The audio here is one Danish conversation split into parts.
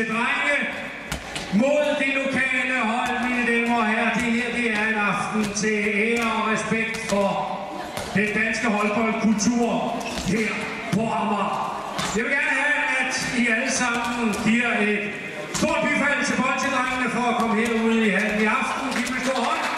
fantastiske drenge mod det lokale hold, mine damer og herrer. Det her det er en aften til ære og respekt for den danske holdboldkultur her på Amager. Jeg vil gerne have, at I alle sammen giver et stort bifald til boldtidrengene for at komme herude i handen i aften. De vil stå hånd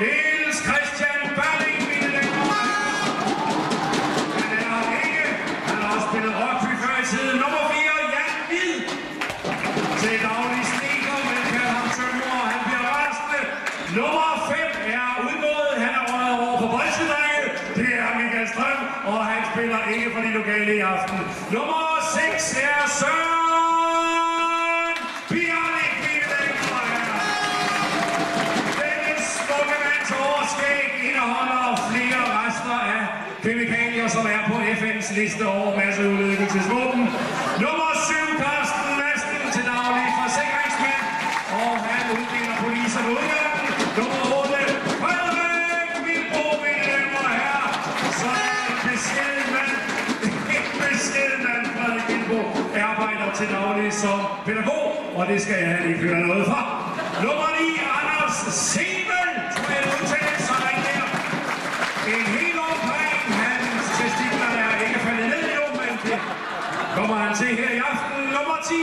Me. liste over masseulykker til smukken. Nummer 7, Carsten Madsen, til daglig forsikringsmand, og han uddeler poliser ved udgangen. Nummer 8, Frederik Vildbo, mine damer og herrer. Så en beskeden mand, en beskeden mand, Frederik Vildbo, arbejder til daglig som pædagog, og det skal jeg ikke høre noget for.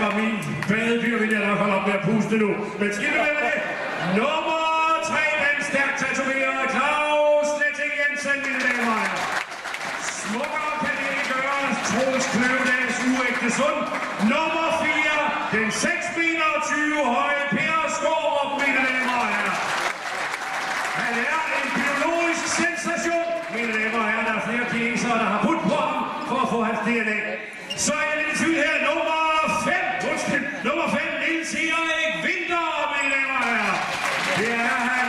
han var min badedyr, vil jeg nok holde op med at puste nu. Men skidt med det. Nummer 3, den stærkt tatoverede Claus Letting Jensen, mine damer og herrer. Smukkere kan det ikke gøre. Troels Kløvedals uægte sund. Nummer 4, den 6 meter 20 høje Per Skårup, mine damer og herrer. Han er en biologisk sensation, mine damer og herrer. Der er flere kinesere, der har putt på ham for at få hans DNA. Så er jeg lidt i tvivl her. Nummer 5, undskyld, nummer 5, Niels Erik Vinter, mine damer og herrer. Det er han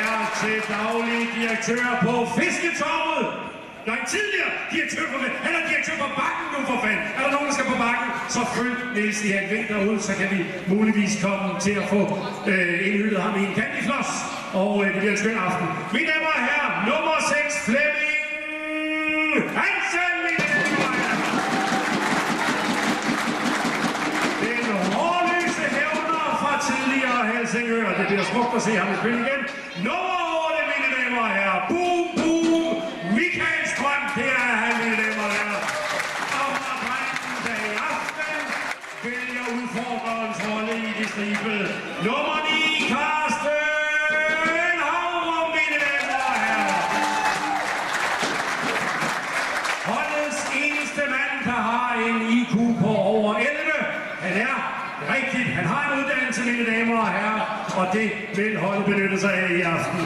er til daglig direktør på Fisketorvet. Nej, tidligere direktør på Han er direktør på Bakken nu for fanden. Er der nogen, der skal på Bakken, så følg Niels Erik Vinter ud, så kan vi muligvis komme til at få øh, indhyldet ham i en candyfloss. Og øh, det bliver en skøn aften. Mine damer og herrer, nummer 6, Flemming Hansen, mine damer og herrer. Den hårløse hævner fra tidligere Helsingør. Det bliver smukt at se ham i spil igen. Nummer stribe. Nummer 9, Karsten Havrum, mine damer og herrer. Holdets eneste mand, der har en IQ på over 11. Han er rigtigt. Han har en uddannelse, mine damer og herrer, og det vil holdet benytte sig af i aften.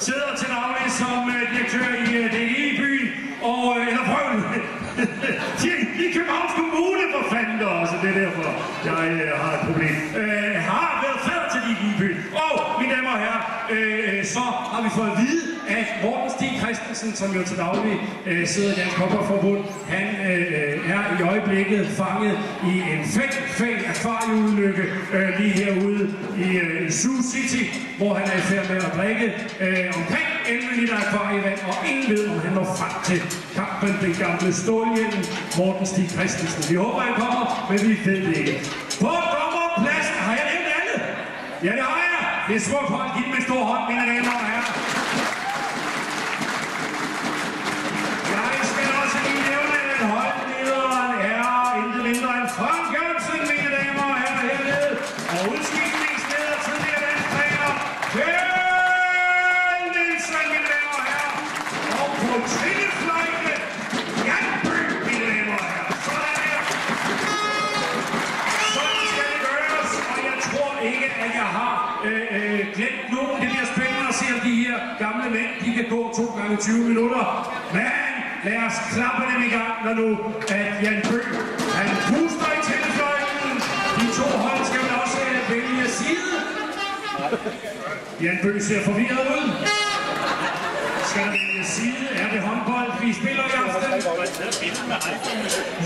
Sidder til daglig som øh, direktør i øh, det DGI-byen, og, øh, eller prøv i Københavns Kommune, for fanden der også. Det er derfor, jeg øh, har et problem. Øh, har været fader til din by. Og, mine damer og herrer, øh, øh så har vi fået at vide, at Morten Stig Christensen, som jo til daglig øh, sidder i Dansk Hopperforbund, han øh, er i øjeblikket fanget i en fæk, fæk akvarieulykke øh, lige herude i, øh, i Sioux City, hvor han er i færd med at drikke øh, omkring 11 liter akvarievand, og ingen ved, om han når frem til kampen, den gamle stålhjelm, Morten Stig Christensen. Vi håber, han kommer, men vi ved det ikke. På dommerpladsen har jeg nævnt alle. Ja, det har jeg. Det er små folk. Giv dem en stor hånd, mine damer og at Jan Bøh, han puster i tilfløjten. De to hold skal man også vælge side. Jan Bøh ser forvirret ud. Skal der vælge side? Er det håndbold, vi spiller i aften?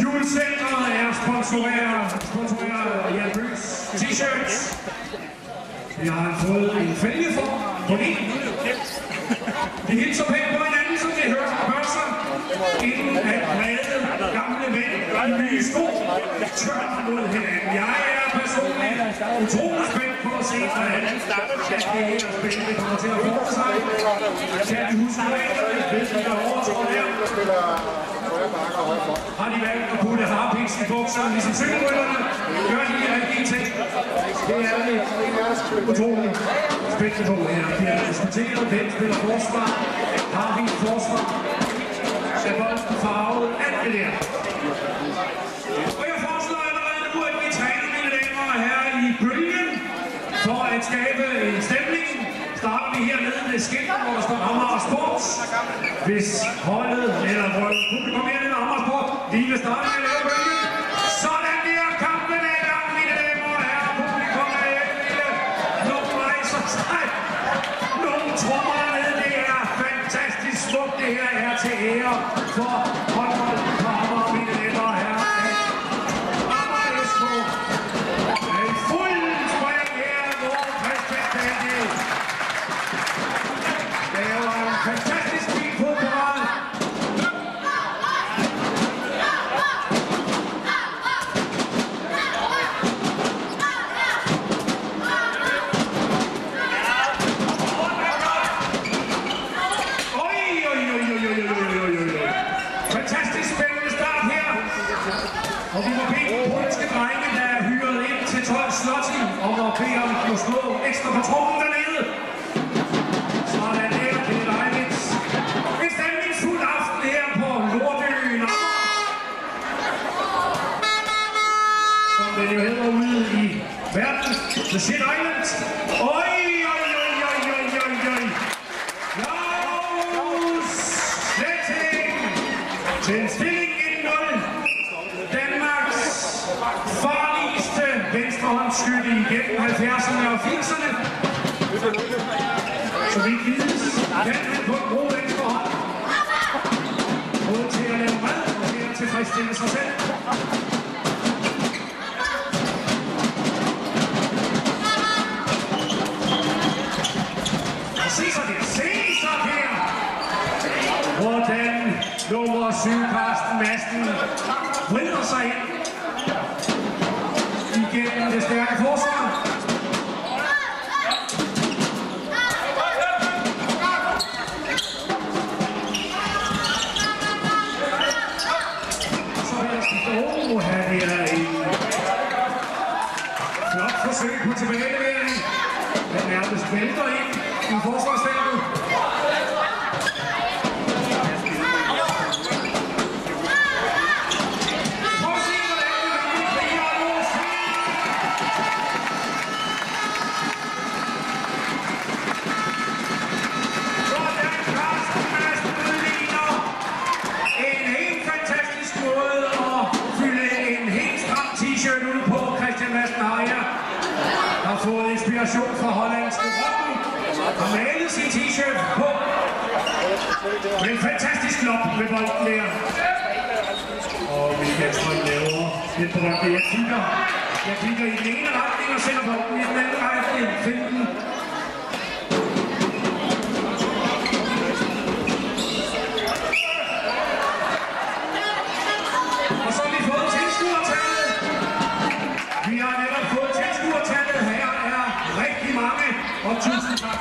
Julecenteret er sponsoreret, sponsoreret Jan Bøhs t-shirts. Vi har fået en fælge for på en. Vi hilser pænt på hinanden, som det hører sig. børser. Inden at gamle mænd i nye sko tør mod hinanden. Jeg er personligt utrolig spændt på at se, hvordan det her spændende kommer til at forme sig. Kan de huske reglerne, hvis de har overtrådt her? Har de valgt at putte harpiks i bukserne, ligesom cykelrytterne? Gør de rigtige ting? Det er vi utroligt spændte på her. Vi har diskuteret, hvem spiller forsvar. Har vi et forsvar? Er bolden farvet? Alt det der. Og jeg foreslår allerede nu, at vi træner, mine damer og herrer, i bølgen for at skabe en stemning. Starter vi hernede med skiltet, hvor der står Amager Sports. Hvis holdet eller hvor publikum her med Amager Sport, lige vil starte Så vi vides, kan han på en god venstre hånd. Både til at lave mad og til at tilfredsstille sig selv. Og se så der, se så der! Hvordan nummer 7 Carsten Madsen vrider sig ind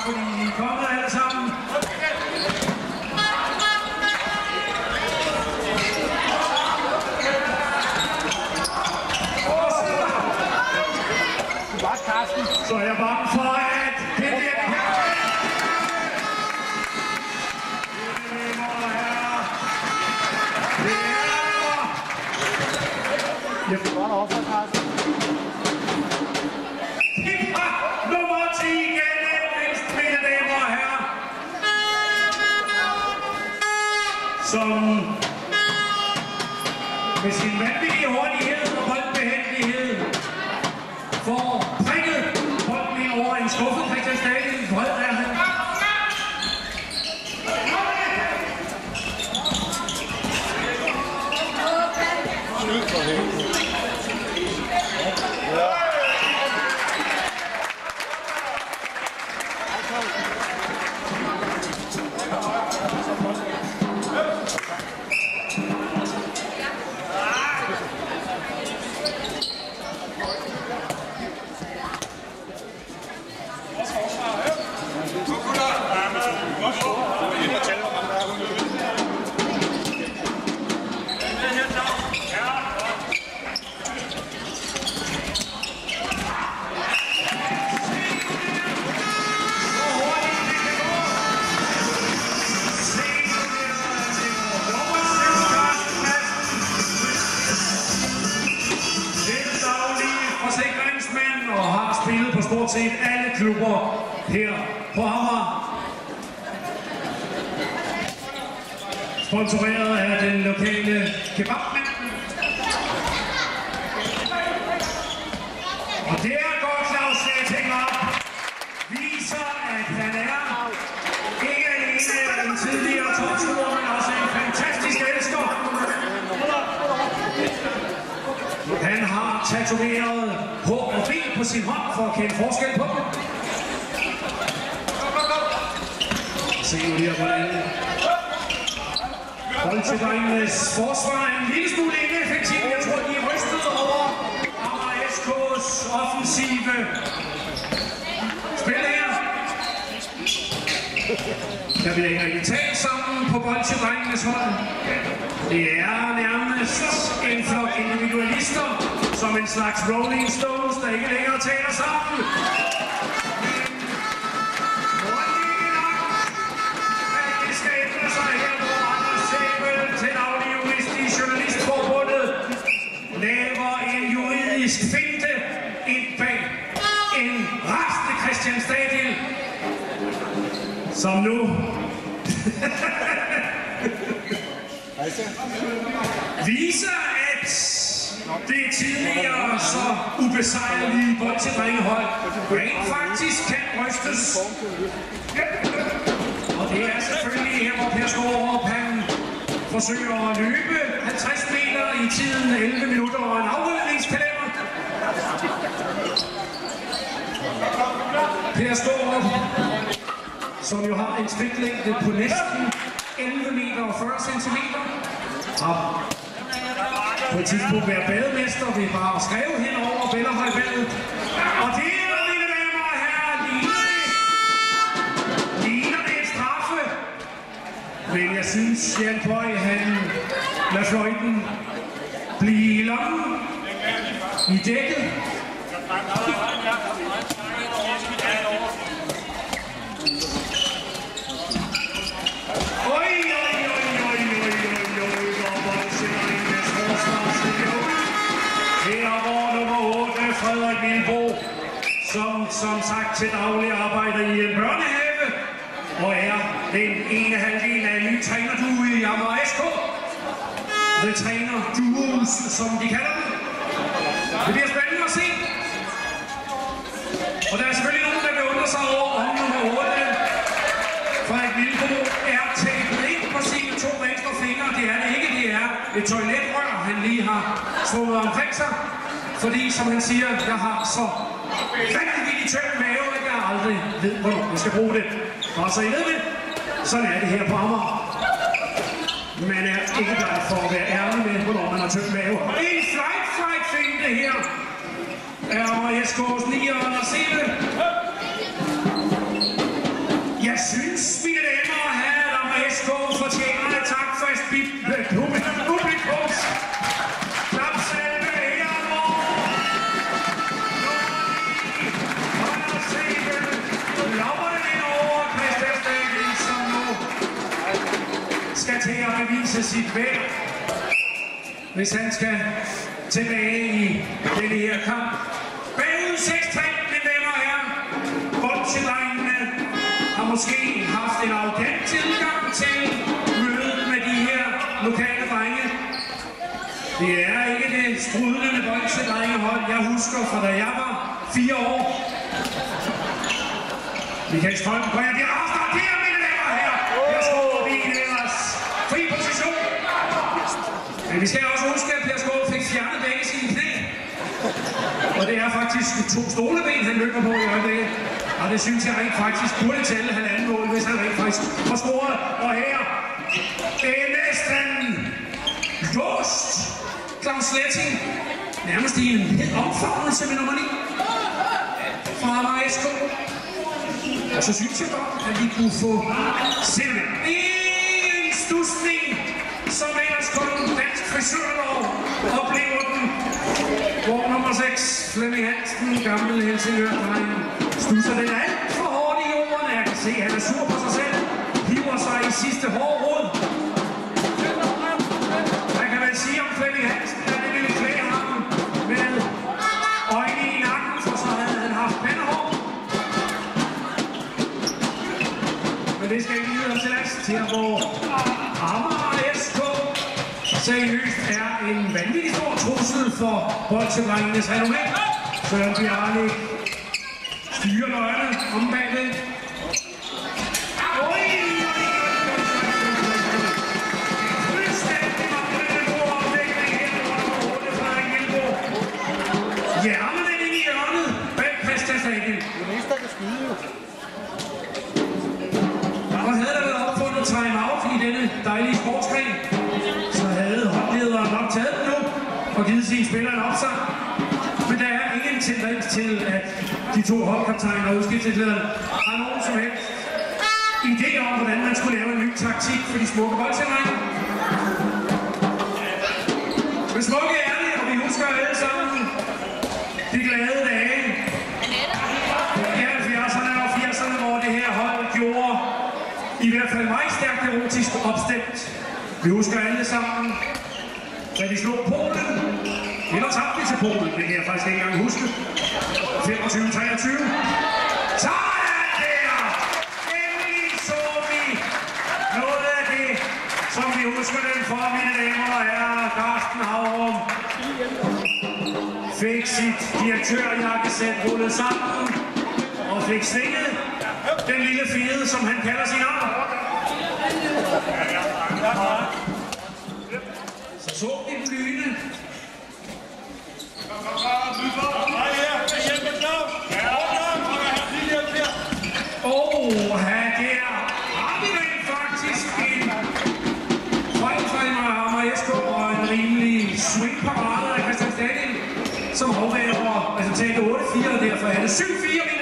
tusind tak, natklubber her på Amager. Sponsoreret af den lokale kebabmand. Og der går Claus Sæting op. Viser, at han er ikke alene en tidligere topscorer, men også en fantastisk elsker. Han har tatoveret H og B på sin hånd for at kende forskel på dem. Se nu her, hvordan Bolsjedrengenes forsvar er en lille smule ineffektiv. Jeg tror, de er rystet over Amager SK's offensive spil her. Der bliver ikke rigtig talt sammen på Bolsjedrengenes hold. Det er nærmest en flok individualister, som en slags Rolling Stones, der ikke længere taler sammen. Som nu viser, at det tidligere så ubesejrlige bolsjedrengehold rent faktisk kan rystes. Og det er selvfølgelig her, hvor Per Skorup han forsøger at løbe 50 meter i tiden 11 minutter og en afrydningskalender. Per Skorup, som jo har en skridtlængde på næsten 11 meter og 40 centimeter, Og på et tidspunkt være bademester ved bare at skrive hen over Bellahøjbadet. Og det er, mine damer og herrer, ligner det, ligner det en straffe. Men jeg synes, Jan Bøj, han lader fløjten blive i lommen, i dækket. Som sagt til daglig arbejder i en børnehave, og er den ene halvdel af en ny trænerduo i Amager SK. The Trainer Duos, som de kalder dem. Det bliver spændende at se. Og der er selvfølgelig nogen, der vil undre sig over, om nummer 8, Frederik Vilbo, er tapet ind på sine to venstre fingre. Det er det ikke, det er et toiletrør, han lige har svunget omkring sig. Fordi, som han siger, jeg har så vanvittigt tynd mave, at jeg aldrig ved, hvornår jeg skal bruge det. Og så I ved det, sådan er det her på Amager. Man er ikke bare for at være ærlig med, hvornår man har tømt mave. Og En flight flight finte her er over SK's 9. og Anders Sebe. Jeg synes, mine damer og herrer, at SK fortjener et takfast publikums. At sit værd, hvis han skal tilbage i denne her kamp. Bagud 6-3, mine damer og herrer. Bolsjedrengene har måske haft en arrogant tilgang til mødet med de her lokale drenge. Det er ikke det strudlende bolsjedrengehold, jeg husker fra da jeg var fire år. Michael Strøm går jeg direkte vi skal også huske, at Per Skål fik fjernet begge sine knæ. Og det er faktisk to stoleben, han løber på i øjeblikket. Og det synes jeg rent faktisk burde tælle halvanden mål, hvis han rent faktisk får scoret. Og her, det er næsten låst. Claus Letting, nærmest i en hed omfavnelse med nummer 9 fra Vejsko. Og så synes jeg godt, at vi kunne få simpelthen en stusning, som ellers kun oplever den. Hvor nummer 6, Flemming Hansen, gammel Helsingør-dreng, stusser den alt for hårdt i jorden. Jeg kan se, at han er sur på sig selv. Hiver sig i sidste hårde rod. Man kan vel sige om Flemming Hansen, at det ville klæde ham med øjne i nakken, for så havde han haft pandehår. Men det skal ikke videre til last til, hvor seriøst er en vanvittig stor trussel for bolsjedrengenes renommé. Søren Bjarne der tendens til, at de to holdkaptajner og udskiftningslederne har nogen som helst idé om, hvordan man skulle lave en ny taktik for de smukke boldsjældrenge. Men smukke er det, og vi husker alle sammen de glade dage i 70'erne og 80'erne, hvor det her hold gjorde i hvert fald meget stærkt erotisk opstemt. Vi husker alle sammen, da de slog Polen. Eller tabte vi til Polen, det kan jeg faktisk ikke engang huske. 25-23. Sådan der! Endelig så vi noget af det, som vi husker den for, mine damer og herrer. Carsten Havrum fik sit direktørjakkesæt rullet sammen og fik svinget den lille fede, som han kalder sin arm. Så så vi lyne og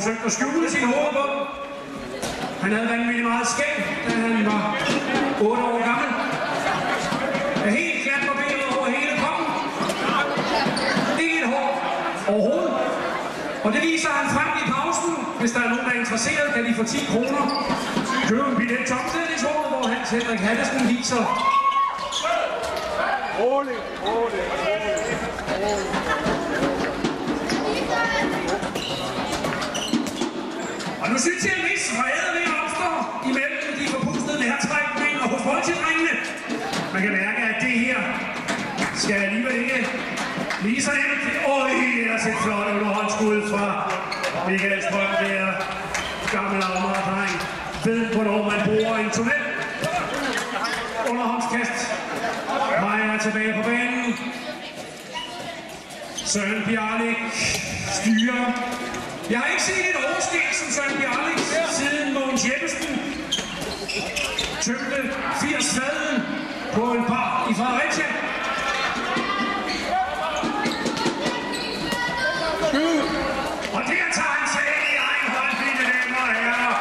forsøgte at skjule sin hovedbund. Han havde vanvittigt meget skæg, da han var 8 år gammel. Er helt glat benet over hele kroppen. Ikke et hår overhovedet. Og det viser han frem i pausen. Hvis der er nogen, der er interesseret, kan de få 10 kroner. Køb en billet til omstillingsrummet, hvor Hans Henrik Hallesen viser. Rolig, rolig, rolig, rolig. Synes jeg, at en vis vrede ved at opstå imellem de forpustede nærtrækninger hos bolsjedrengene. Man kan mærke, at det her skal alligevel ikke lige så nemt. Øj, det er så flot underhåndsskud fra Michael Strøm der. Gammel Amager-dreng. Ved, hvornår man bruger en tunnel. Underhåndskast. Maja er tilbage på banen. Søren Bjarlik styrer. Jeg har ikke set et overskæg som Søren Bjarlik siden Mogens Jeppesen tømte 80 faden på en par i Fredericia. Og der tager han sig ind i egen hånd, mine damer og herrer.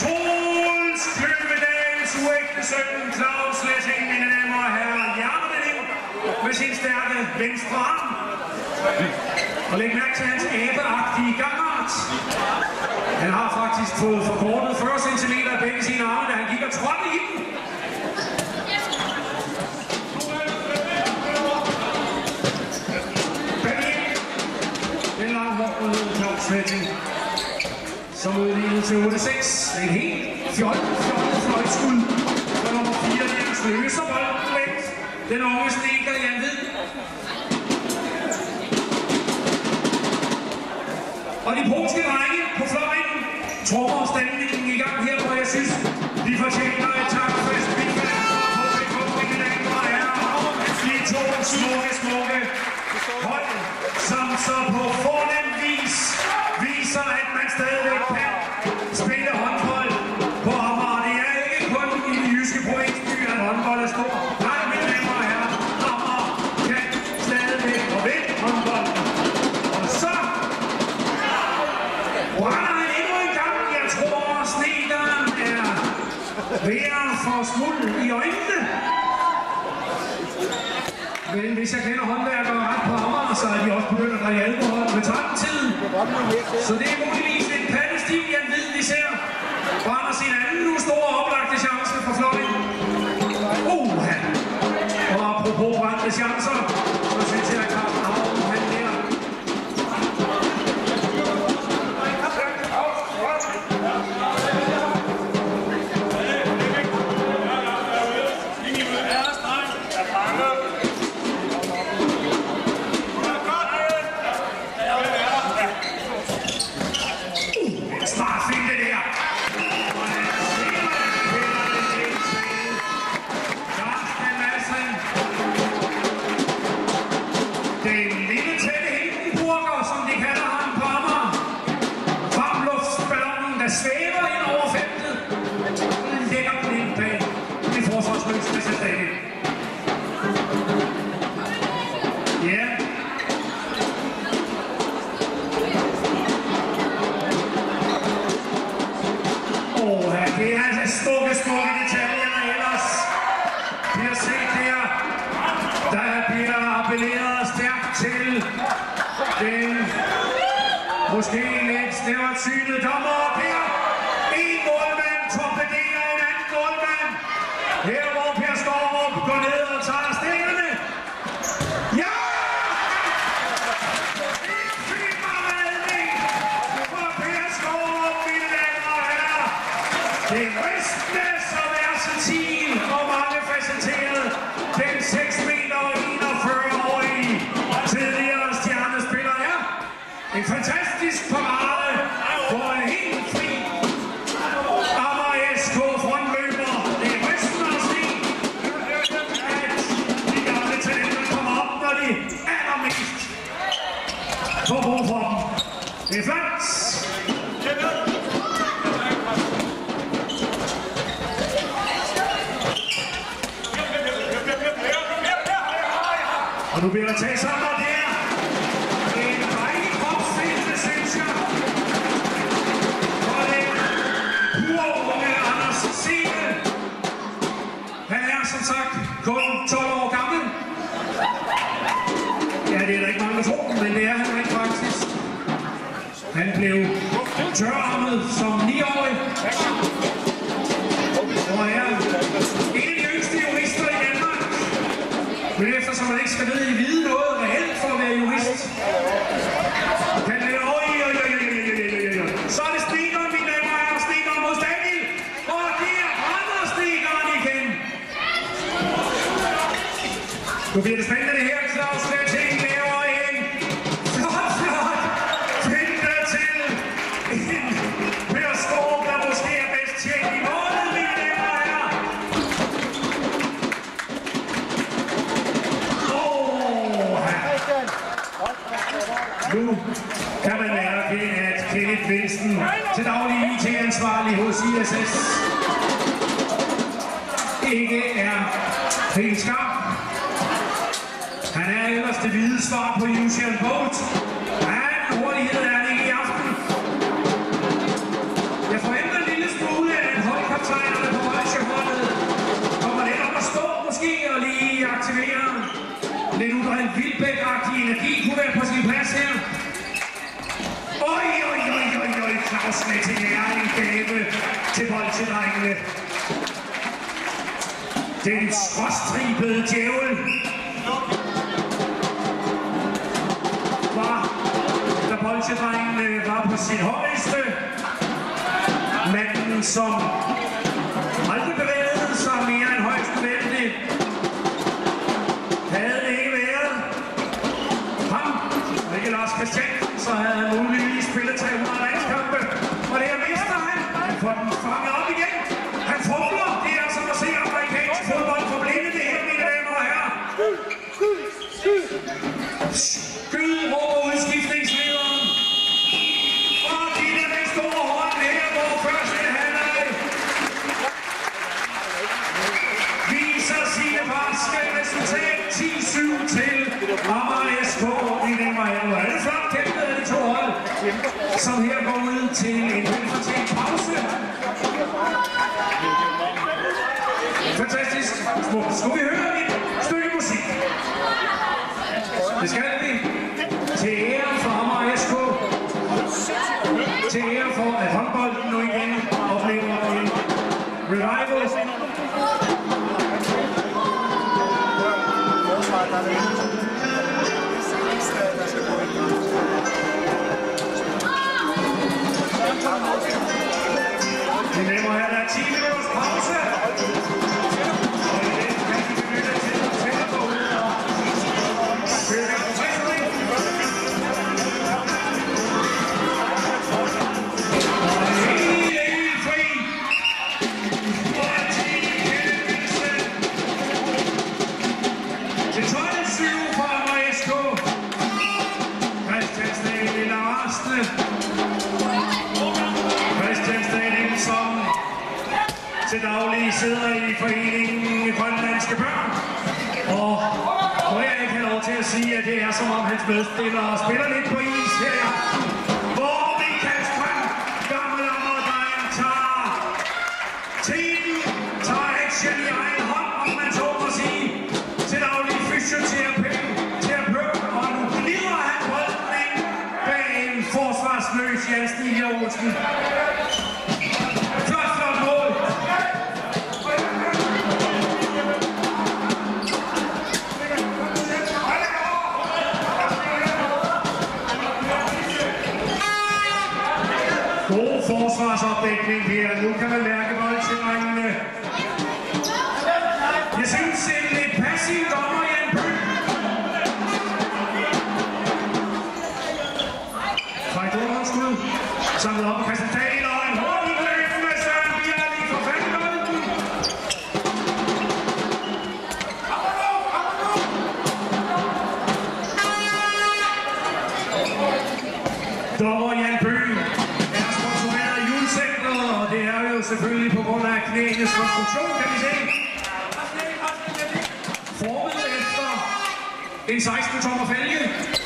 Troels Kløvedals uægte søn, Claus Lessing, mine damer og herrer, hjertet med sin stærke venstre arm. Og læg mærke til hans abeagtige gangart. Han har faktisk fået forkortet 40 cm af begge sine arme, da han gik og trådte i dem. Den langhårede Claus Svetting, som udlignet til 8-6. Det er en helt fjollet, fjollet fløjtskud. Og nummer 4, Jens Løse, bolden væk. Den unge stikker Jan Hvid. Og de polske drenge på fløjen trummer stemningen i gang her, hvor jeg synes, de fortjener et tak for spilfald på bekymringen af og herrer. De to smukke, smukke hold, som så på fornem vis viser, at man stadigvæk kan Så det er muligvis en pandestil, jeg ved, vi ser. Brænder sin anden nu står det hvide svar på Usain Bolt. Ja, hurtighed er det ikke i aften. Jeg forventer en lille smule, at holdkaptajnerne på Bolsjeholdet kommer lidt op og stå måske og lige aktivere lidt ud af en vildbæk-agtig energi kunne være på sin plads her. Oj, oj, oj, oj, oj, Claus med til en gave til bolsjedrengene. Den skråstribede djævel Some. håndbold lige nu igen oplever en øh, revival. Vi nemmer her, der er 10 minutters pause. sidder i foreningen Grønlandske Børn. Og må jeg ikke have lov til at sige, at det er som om hans medspillere spiller lidt på is her. Hvor Michael Strøm, gammel om og drejer, tager tiden, tager action i egen hånd, om man så må sige, til daglig fysioterapeut, terapeut, og nu glider han på den bag en forsvarsløs Jan Stiger Olsen. opdækning her. Nu kan man mærke boldtilrængene. Jeg synes, en lidt passiv dommer Jan Bøl. Frederik Dormann skud. Samlet op. 16, Thomas Falke.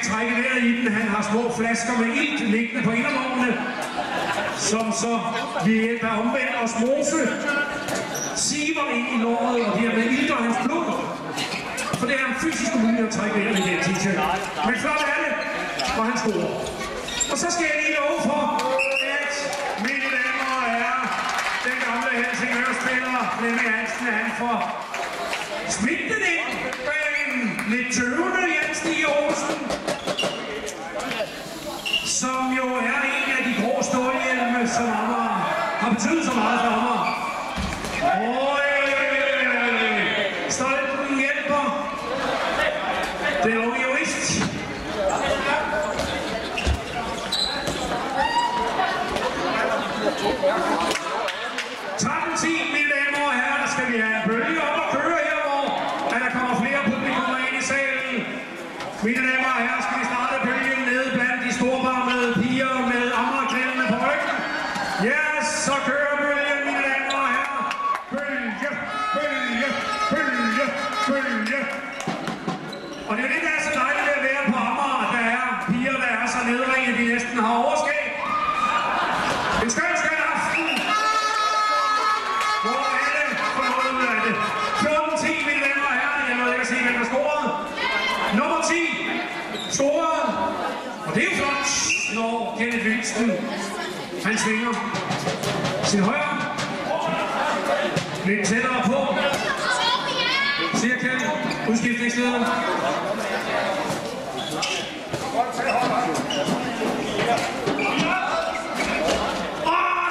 kan trække vejret i den. Han har små flasker med ild liggende på inderlommene, som så vi hjælp af omvendt osmose siver ind i låret, og her med ild ilter hans blod. For det er en fysisk mulighed at trække vejret i den t-shirt. Men flot er det, og han scorer. Og så skal jeg lige love for, at mine damer og herrer, den gamle Helsingør-spiller Flemming Hansen, han får siden.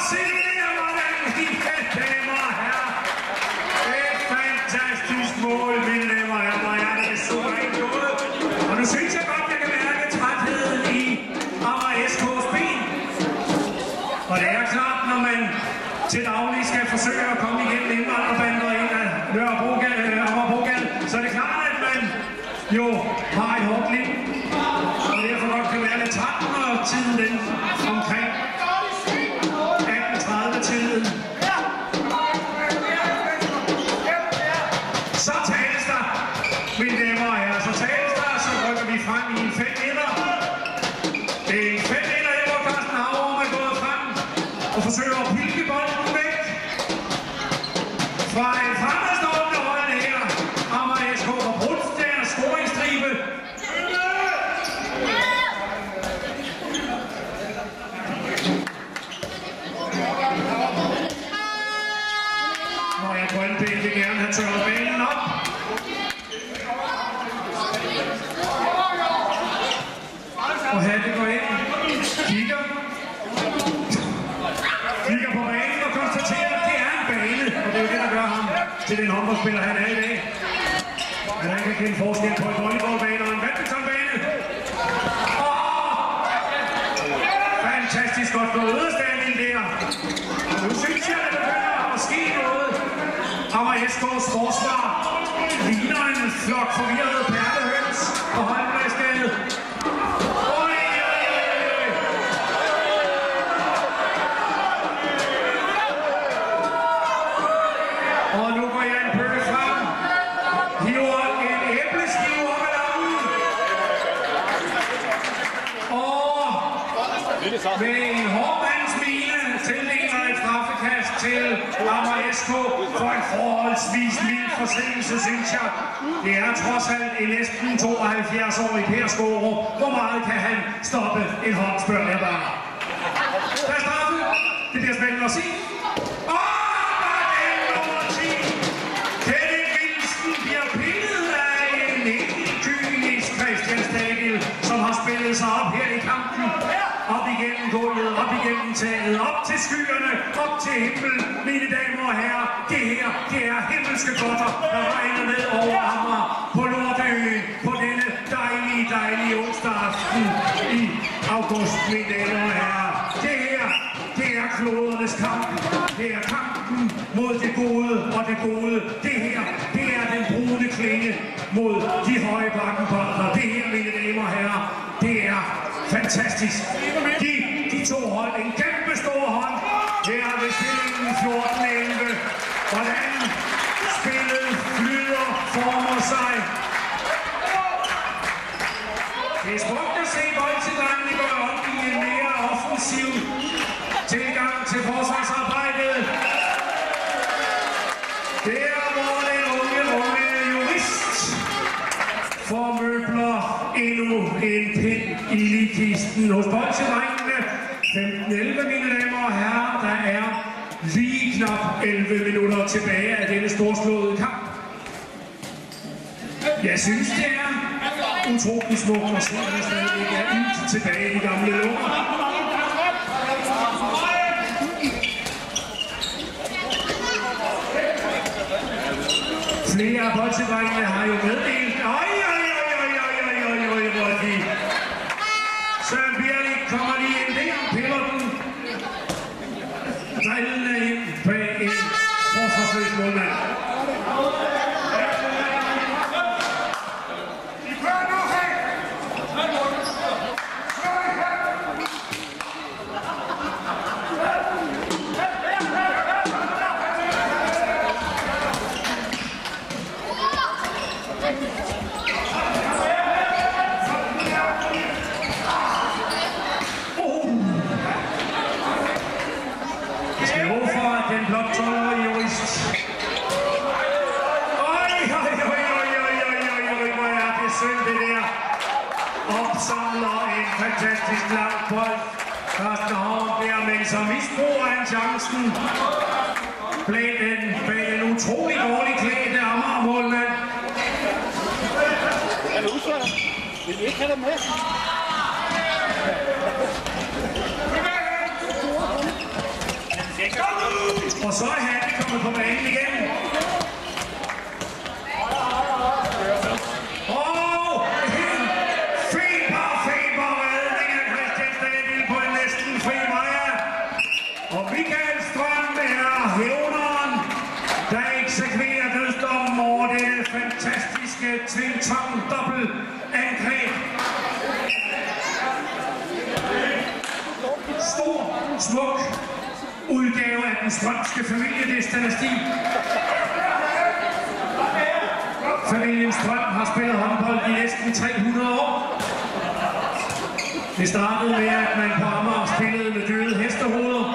Se der, hvordan de kan, damer og. Et fantastisk mål, mine damer og herrer. Jeg er super gået. Og nu synes jeg godt, Amager Esgaards forsvar ligner en flok forvirrede perlehøns på Holmbergsgade. Oj, oj, oj, oj. Og nu går Jan Bøge frem, hiver en æbleskive op ad lommen. Og med en hårdmandsmine tildeler et straffekast til Amager SK for en forholdsvis mild forseelse, synes jeg. Det er trods alt en næsten 73-årig Per Skåre. Hvor meget kan han stoppe en hånd, spørger jeg bare. Der er straffe. Det bliver spændende at se. Som har spillet sig op her i kampen. Op igennem gulvet, op igennem taget, op til skyerne, op til himlen, mine damer og herrer. Det her, det er himmelske godter, der regner ned over ham på Lorteøen på denne dejlige, onsdag aften i august, mine damer og herrer. Det her, det er klodernes kamp. Det er kampen mod det gode og det gode. Det her, det er den brune klinge mod de høje bakkenbolder. Det her, mine damer og herrer, det er fantastisk. De tilbage af denne storslåede kamp. Jeg synes, det er utrolig smukt og se, at der stadigvæk er ild tilbage i de gamle lunger. Flere af bolsjedrengene har jo meddelt. Oj, oj, oj, oj, oj, oj, oj, oj, hvor de... Søren Bjerlik kommer lige ind der, piller den. Drillende ind bag en forsvarsløs målmand. Jeg skal love for, at den blot 12-årige jurist... Oj, oj, oj, oj, oj, oj, oj, oj, hvor er det synd, det der. Opsamler en fantastisk lang bold. Første hånd der, men så misbruger han chancen. Bag den, bag den utrolig dårligt klædte Amager-målmand. Er du udslaget? Vil I ikke have dem med? Og så er han kommet på banen igen. Og en feber, feber redning af Christian Stadil på en næsten fri Maja. Og Michael Strøm er hævneren, der eksekverer dødsdommen over denne fantastiske tvingtong dobbelt angreb. Stor, smuk udgave af den strømske familiedestinasti. Familien Strøm har spillet håndbold i næsten 300 år. Det startede med, at man på Amager spillede med døde hestehoveder.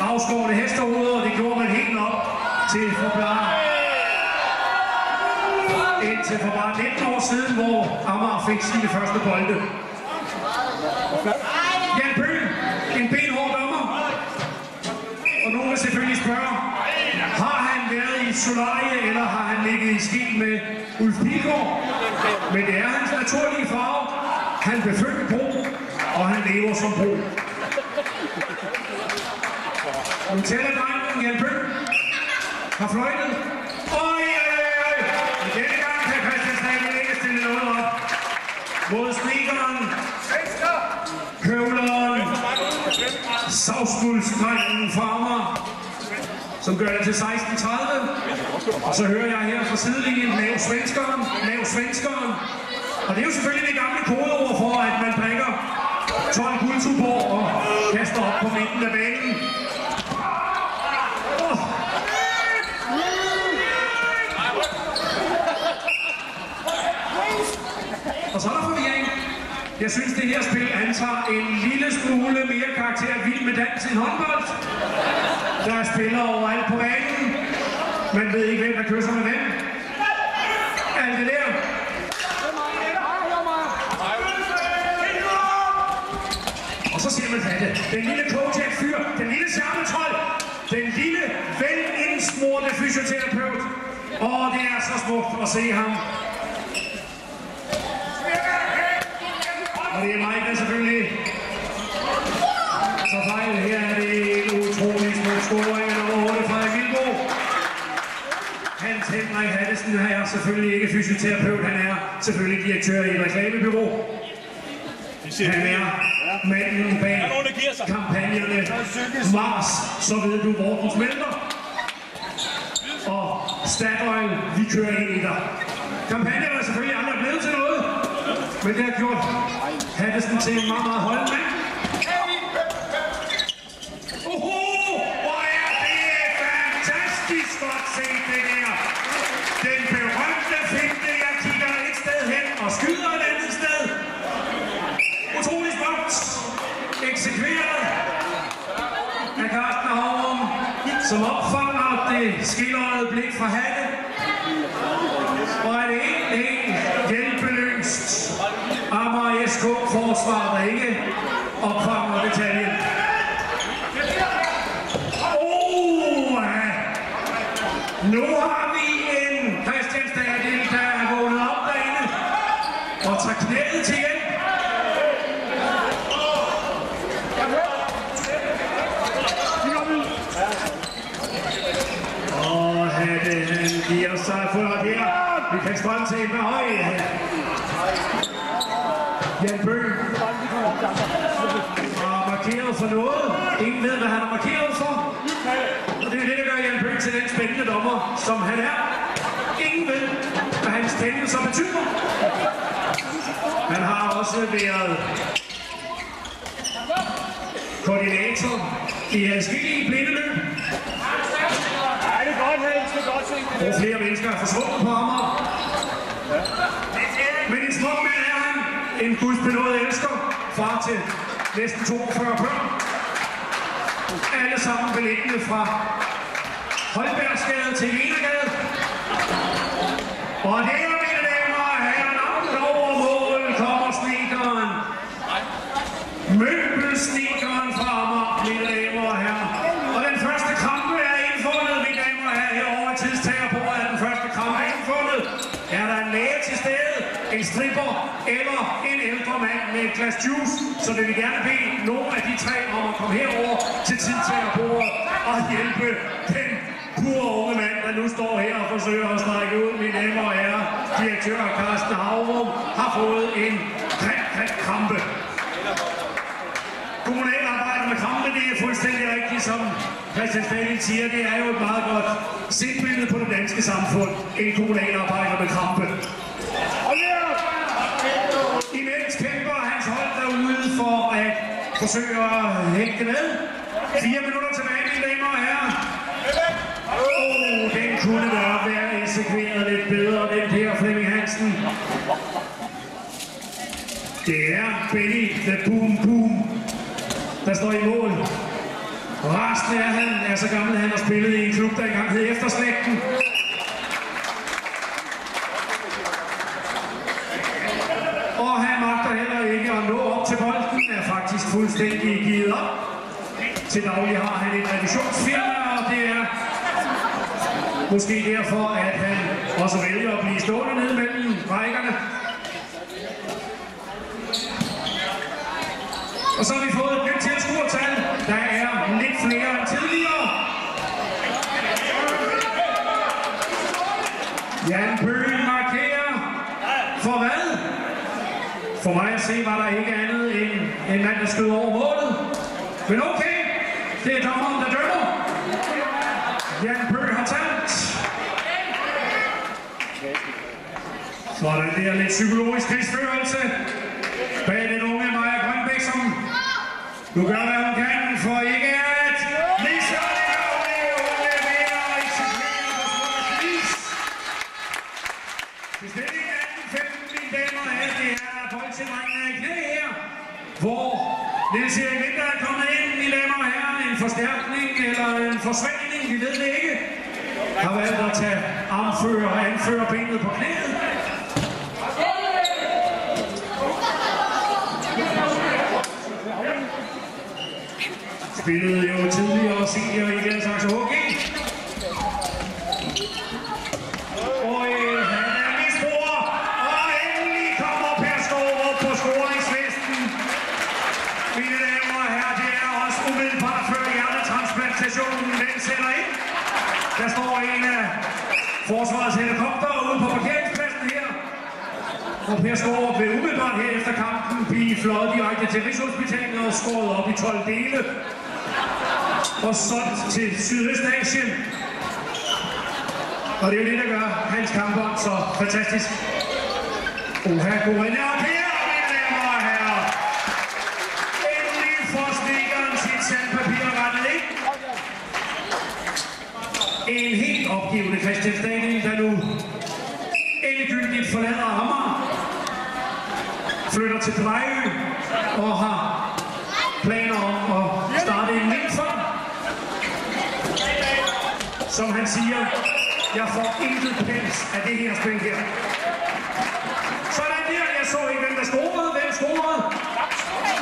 Afskårende hestehoveder, det gjorde man helt op til for bare indtil for bare 19 år siden, hvor Amager fik sine første bolde. Solarie, eller har han ligget i skin med Ulf Pilgaard? Men det er hans naturlige farve. Han blev født Bro, og han lever som Bro. Nu tæller drengen Jan Bøhl. Har fløjtet. Oj, oj, oj, oj. Denne gang kan Christian Stadil ikke stille noget op. Mod speakeren, høvleren, Savsmuldsdrengen farmer, som gør det til 16.30. Og så hører jeg her fra sidelinjen Lav Svenskeren, Lav Svenskeren. Og det er jo selvfølgelig det gamle kodeord for, at man drikker 12 guldtuborg og kaster op på midten af banen. Åh. Og så er der forvirring. Jeg synes, det her spil antager en lille smule mere karakter vild med dans end håndbold. Der er spillere overalt på banen. Man ved ikke, hvem der kysser med hvem. Alt det der. Og så siger man fatte. Den lille kogtæt fyr, den lille charmetrol, den lille velindsmorte fysioterapeut. Og det er så smukt at se ham. Og det er mig, der selvfølgelig så fejl. Her er det scoring af nummer 8 fra Emilbo. Hans Henrik Hattesen er selvfølgelig ikke fysioterapeut, han er selvfølgelig direktør i et reklamebyrå. Han er manden bag kampagnerne Mars, så ved du, hvor den smelter. Og Statoil, vi kører ind i dig. Kampagnen er selvfølgelig aldrig blevet til noget, men det har gjort Hattesen til en meget, meget højt mand. Godt se det der. Den berømte finte, jeg kigger et sted hen og skyder et andet sted. Utrolig smukt. Eksekveret af Carsten Havrum, som opfanger det skillerne blik fra Hatte. Og er det helt, helt hjælpeløst Amager SK forsvar, der ikke opfanger detaljen. Oh, ja. Nu har vi en Christian Stadil, der er vågnet op derinde og tager knæet til hjem. Og Hatte, han giver sig for her. Vi kan strømme til med høj. Jan Bøh Og markeret for noget. Ingen ved, hvad han har markeret for. Og det er det, der gør Jan Bøh til den spændende dommer, som han er. Ingen ved, hvad hans tændelser betyder. Han har også været koordinator i adskillige blindeløb. Ja, det er godt, Hans. Det er godt set. Og flere mennesker er forsvundet på Amager. Men en smuk mand er han. En gudsbenået elsker. Far til næsten 42 børn. Alle sammen beliggende fra Holbergsgade til Jenegade. Og her, mine damer og herrer, navnet over mål kommer snikeren. Møbelsnikeren fra Amager, mine damer og herrer. Og den første kampe er indfundet, mine damer og herrer, herovre i tidstagerbordet er den første kampe indfundet. Er der en læge til stede, en stripper eller en ældre mand med et glas juice, så vil vi gerne bede nogle af de tre om at komme herover til tidstagerbordet og hjælpe den pure unge mand, der nu står her og forsøger at strække ud, mine damer og herrer. Direktør Carsten Havrum har fået en grim, grim krampe. Kommunalarbejder med krampe, det er fuldstændig rigtigt, som Christian Stadil siger. Det er jo et meget godt sindbillede på det danske samfund. En kommunalarbejder med krampe. Og her! Imens kæmper hans hold derude for at forsøge at hægte med. Fire minutter tilbage, mine damer og herrer. Oh, den kunne da være eksekveret lidt bedre, den Per Flemming Hansen. Det er Benny the Boom Boom, der står i mål. Og resten af han er så gammel, at han har spillet i en klub, der engang hed Efterslægten. Og han magter heller ikke at nå op til bolden, er faktisk fuldstændig givet op. Til daglig har han et revisionsfirma, og det er måske derfor, at han også vælger at blive stående nede mellem rækkerne. Og så har vi fået et nyt tilskuertal. Der er lidt flere end tidligere. Jan Bøgen markerer for hvad? For mig at se var der ikke andet end en mand, der skød over målet. Men okay, det er dommeren, der dømmer. Jan Bøh har talt. Sådan det er lidt psykologisk krigsførelse bag den unge Maja Grønbæk, som nu gør, det hun kan for ikke at misse det unge unge mere og eksekvere på smukkeste vis. Til stillingen 18-15, mine damer og herrer, det er boldsjedrengene i knæ her, hvor Niels Erik Vinter er kommet ind, mine damer og herrer, en forstærkning eller vi ved det ikke, har valgt at tage armfører og anfører benet på knæet. Spillede jo tidligere senior i den slags hockey. Og øh, han er misbruger, og endelig kommer Per Skårup på scoringslisten. Mine damer og herrer, det er også umiddelbart før hjertetransplantationen den sætter ind. Der står en af forsvarets helikopter ude på parkeringspladsen her. Og Per Skårup vil umiddelbart her efter kampen blive fløjet direkte til Rigshospitalet og skåret op i 12 dele. Og solgt til Sydøstasien. Og det er jo det, der gør hans kampånd så fantastisk. Oha, Corinna og Per, mine damer og herrer. Endelig får stikkeren sit sandpapir rettet ind. En helt opgivende Christian Stadling, der nu endegyldigt forlader Amager. Flytter til Drejø og har planer om at starte en minkfond. Som han siger, jeg får intet pels af det her spil her. Sådan der, jeg så ikke, hvem der scorede, hvem scorede.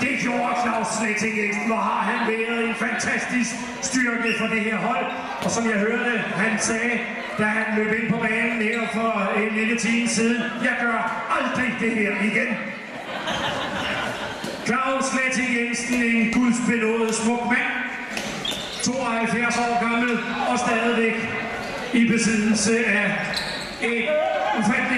Det gjorde Claus Sletting ikke. hvor har han været en fantastisk styrke for det her hold. Og som jeg hørte, han sagde, da han løb ind på banen her for en lille time siden, jeg gør aldrig det her igen. Claus Sletting Jensen, en gudsbenået smuk mand. 72 år gammel og stadigvæk i besiddelse af et ufatteligt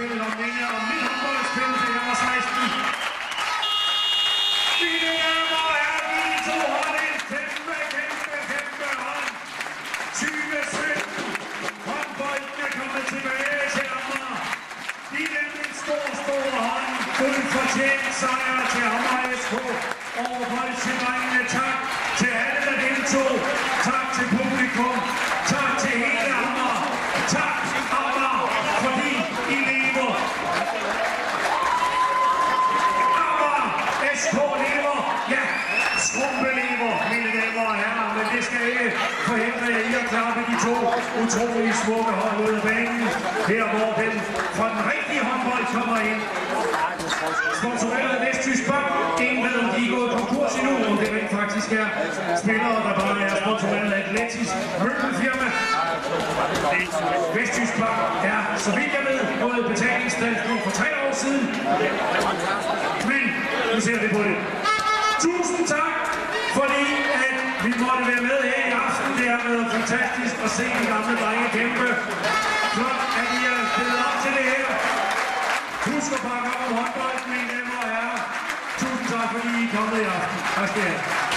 spillet om minde og mit håndboldspil, da jeg var 16. Mine damer og herrer, de to hold en kæmpe, kæmpe, kæmpe hånd. 2017. Håndbolden er kommet tilbage til Amager. De er nemlig en stor, stor hånd. Kun fortjent sejr til Amager utrolig smukke hånd ud af banen. Her hvor den fra den rigtige håndbold kommer ind. Sponsoreret af Vesttysk Bank. Ingen ved, om de er gået konkurs endnu, om det rent faktisk er spillere, der bare er sponsoreret af Atletisk møbelfirma. Vesttysk Bank er, så vidt jeg ved, gået betalingsstandsning for tre år siden. Men nu ser vi på det. Tusind tak, fordi at vi måtte være med her i aften. Det har været fantastisk at se de gamle drenge kæmpe. Flot, at I har stillet op til det her. Husk at pakke op om håndbold, mine damer og herrer. Tusind tak, fordi I er kommet i aften. Tak skal I have.